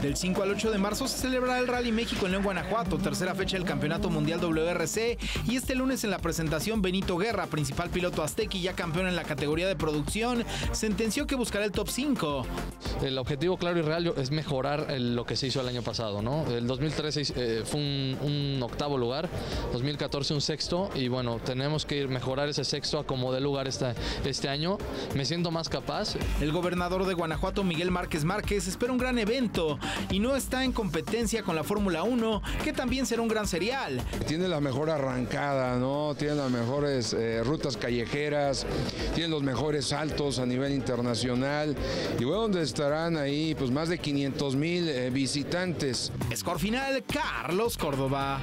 5 al 8 de marzo se celebrará el Rally México en León, Guanajuato, tercera fecha del Campeonato Mundial WRC. Y este lunes en la presentación, Benito Guerra, principal piloto azteca y ya campeón en la categoría de producción, sentenció que buscará el top 5. El objetivo claro y real es mejorar lo que se hizo el año pasado, ¿no? El 2013 eh, fue un, octavo lugar, 2014 un sexto y bueno, tenemos que ir mejorar ese sexto a como de lugar este, este año. Me siento más capaz. El gobernador de Guanajuato, Miguel Márquez Márquez, espera un gran evento y no está en competencia con la Fórmula 1, que también será un gran serial. Tiene la mejor arrancada, ¿no? Tiene las mejores eh, rutas callejeras, tiene los mejores saltos a nivel internacional y bueno, donde estarán ahí pues más de 500 mil eh, visitantes. Score final, Carlos Córdoba.